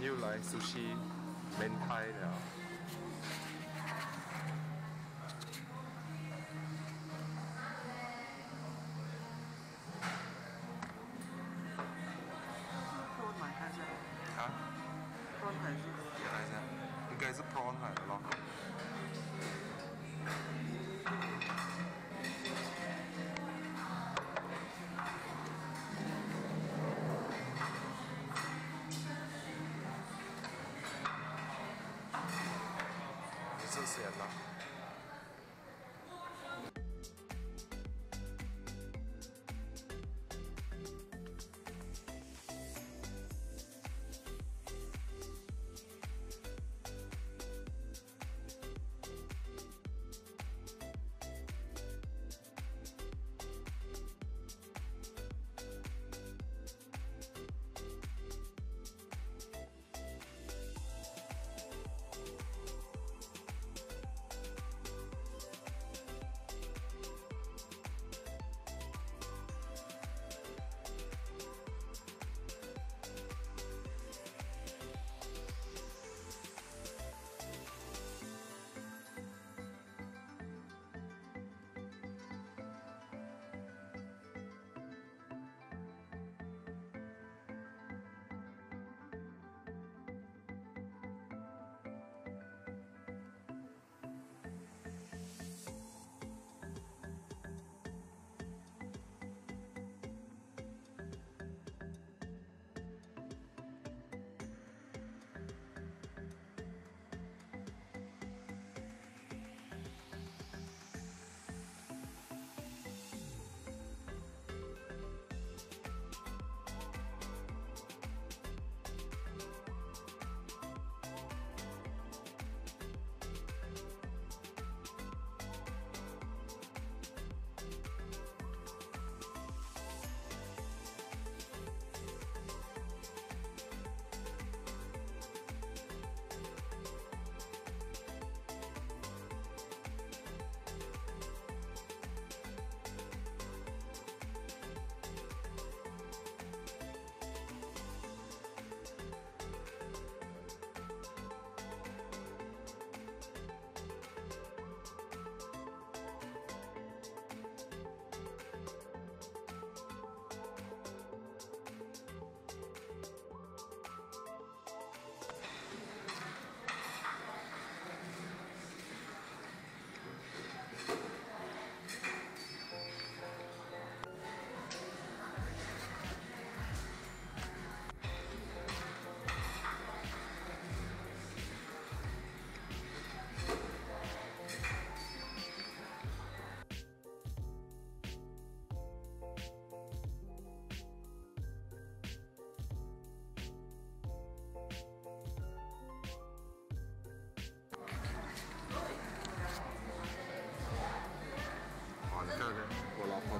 天又来 sushi 门开了。你是咸的。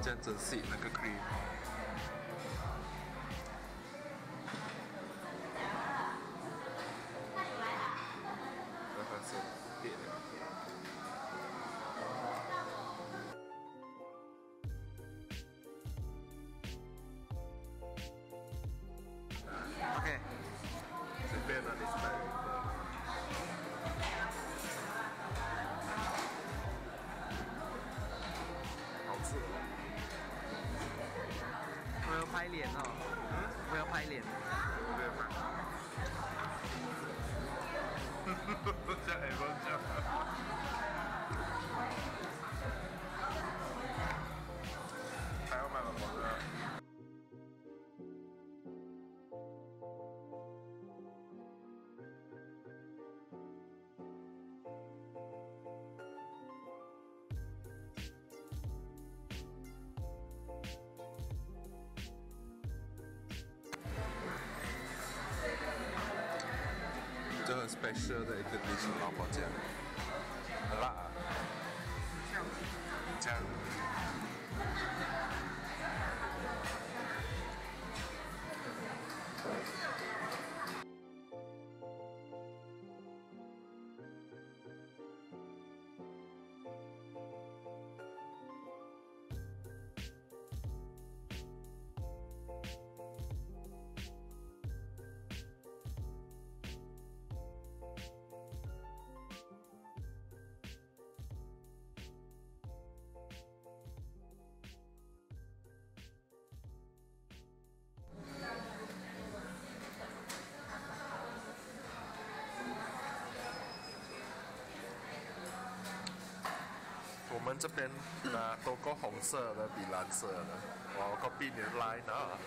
我老婆这样珍惜那个脸。对吗？像 A 梦这这很 special 的一个地形老婆酱，很辣啊，酱。这边拿多个红色的比蓝色的，我 copy 你的 line 啊，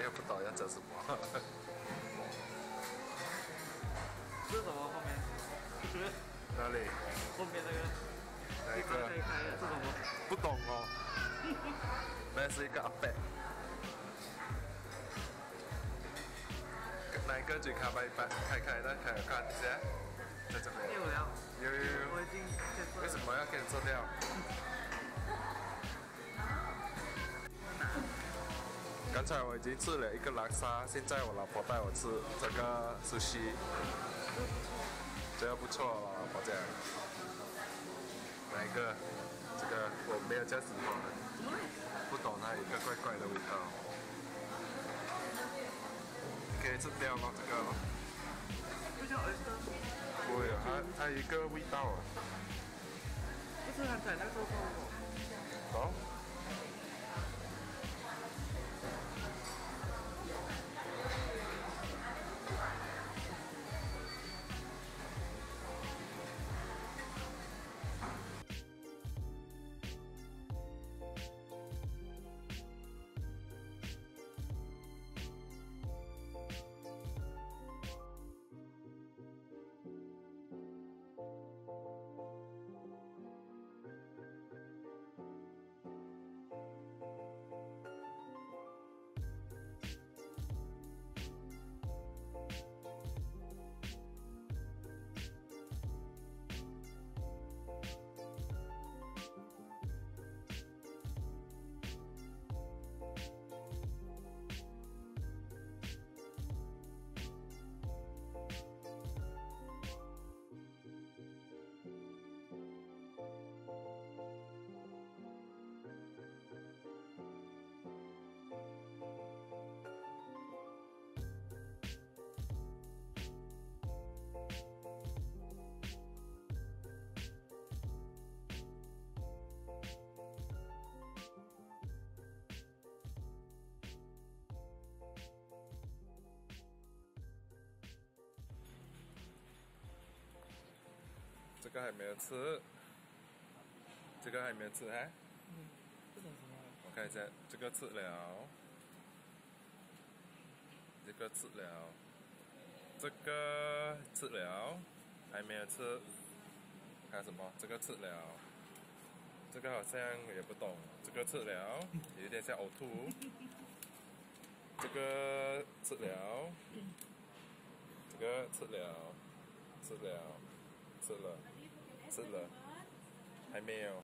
也不懂要讲什么。这是什么后面？哪里？后面那个哪一可以个？开的是什么？不懂哦。那是一个阿伯。哪一个嘴卡拜拜？开开的，开看一下，在这边。有了，有有有我已经结束了。为什么要给你做掉？刚才我已经吃了一个拉沙，现在我老婆带我吃这个寿司，这个不错哦，老婆讲。哪一个？这个我没有这样喜欢，不懂它一个怪怪的味道。可以吃掉吗？这个不叫 oyster，不会，它它有一个味道啊。不是他在那个说过哦。这个还没有吃，这个还没有吃哎，嗯，这种什么？我看一下，这个吃了，这个吃了，这个吃了，还没有吃，还有什么？这个吃了，这个好像也不懂，这个吃了，有点像呕吐，这个吃了，这个吃了，吃了，吃了。吃了，还没有。